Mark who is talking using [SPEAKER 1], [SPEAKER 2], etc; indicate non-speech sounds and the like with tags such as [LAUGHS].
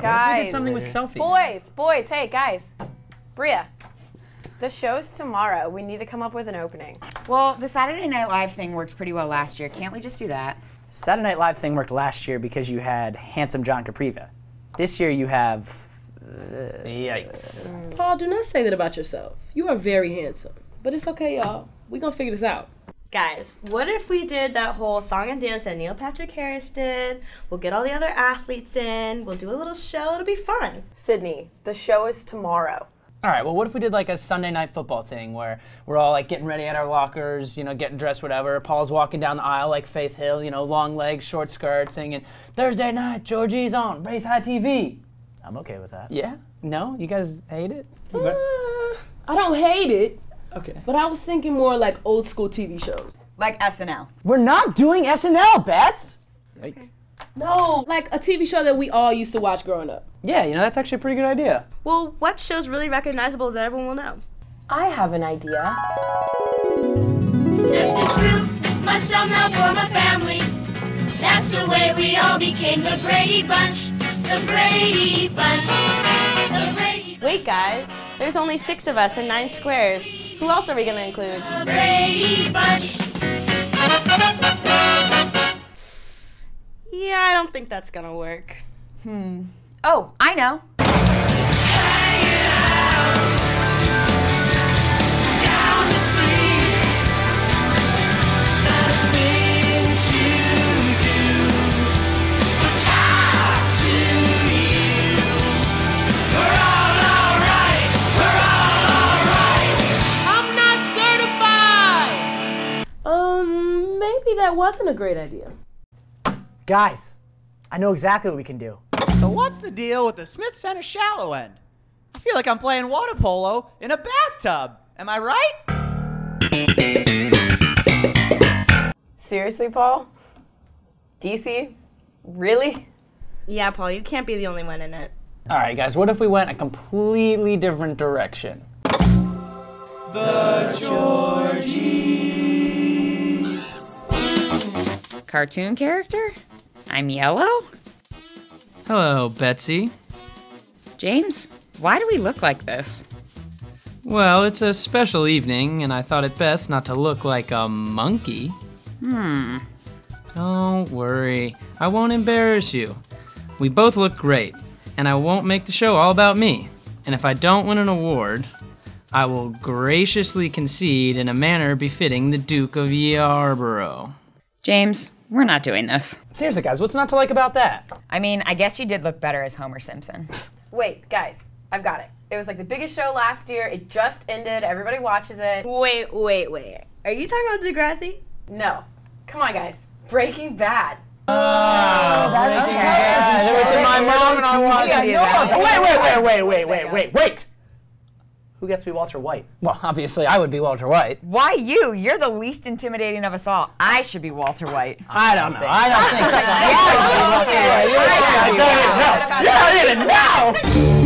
[SPEAKER 1] Guys.
[SPEAKER 2] We did something with selfies.
[SPEAKER 1] Boys, boys, hey guys. Bria. The show's tomorrow. We need to come up with an opening.
[SPEAKER 3] Well, the Saturday Night Live thing worked pretty well last year. Can't we just do that?
[SPEAKER 4] Saturday Night Live thing worked last year because you had handsome John Capriva. This year you have.
[SPEAKER 2] Uh, Yikes.
[SPEAKER 5] Paul, do not say that about yourself. You are very handsome. But it's okay, y'all. We're going to figure this out.
[SPEAKER 6] Guys, what if we did that whole song and dance that Neil Patrick Harris did? We'll get all the other athletes in. We'll do a little show. It'll be fun.
[SPEAKER 1] Sydney, the show is tomorrow.
[SPEAKER 7] All right, well, what if we did like a Sunday night football thing where we're all like getting ready at our lockers, you know, getting dressed, whatever. Paul's walking down the aisle like Faith Hill, you know, long legs, short skirt, singing, Thursday night, Georgie's on, Race High TV.
[SPEAKER 4] I'm okay with that.
[SPEAKER 7] Yeah? No? You guys hate it?
[SPEAKER 5] Uh, I don't hate it,
[SPEAKER 7] Okay.
[SPEAKER 5] but I was thinking more like old school TV shows.
[SPEAKER 3] Like SNL.
[SPEAKER 4] We're not doing SNL, Bets!
[SPEAKER 7] Yikes.
[SPEAKER 5] No, like a TV show that we all used to watch growing up.
[SPEAKER 7] Yeah, you know, that's actually a pretty good idea.
[SPEAKER 6] Well, what show's really recognizable that everyone will know?
[SPEAKER 1] I have an idea.
[SPEAKER 8] If this group must somehow form a family, that's the way we all became the Brady Bunch. The Brady Bunch. The Brady,
[SPEAKER 6] Wait, guys. There's only six of us in nine squares. Who else are we going to include?
[SPEAKER 8] Brady Bunch.
[SPEAKER 6] Yeah, I don't think that's going to work. Hmm.
[SPEAKER 3] Oh, I know.
[SPEAKER 5] That wasn't a great idea.
[SPEAKER 4] Guys, I know exactly what we can do.
[SPEAKER 9] So what's the deal with the Smith Center shallow end? I feel like I'm playing water polo in a bathtub. Am I right?
[SPEAKER 1] Seriously, Paul? DC? Really?
[SPEAKER 6] Yeah, Paul, you can't be the only one in it.
[SPEAKER 7] All right, guys, what if we went a completely different direction?
[SPEAKER 3] Cartoon character? I'm yellow?
[SPEAKER 10] Hello, Betsy.
[SPEAKER 3] James, why do we look like this?
[SPEAKER 10] Well, it's a special evening, and I thought it best not to look like a monkey.
[SPEAKER 3] Hmm.
[SPEAKER 10] Don't worry, I won't embarrass you. We both look great, and I won't make the show all about me. And if I don't win an award, I will graciously concede in a manner befitting the Duke of Yarborough.
[SPEAKER 3] James, we're not doing this.
[SPEAKER 7] Seriously, guys, what's not to like about that?
[SPEAKER 3] I mean, I guess you did look better as Homer Simpson. [LAUGHS]
[SPEAKER 1] Wait, guys, I've got it. It was like the biggest show last year. It just ended. Everybody watches it.
[SPEAKER 6] Wait, wait, wait. Are you talking about Degrassi?
[SPEAKER 1] No. Come on, guys. Breaking Bad. Oh, oh That is a television show.
[SPEAKER 4] my mom and I want Wait, wait, wait, wait, wait, wait, wait, wait! Who gets to be Walter White?
[SPEAKER 7] Well, obviously, I would be Walter White.
[SPEAKER 3] Why you? You're the least intimidating of us all. I should be Walter White.
[SPEAKER 7] I don't know. I don't think so.
[SPEAKER 4] You're not even now!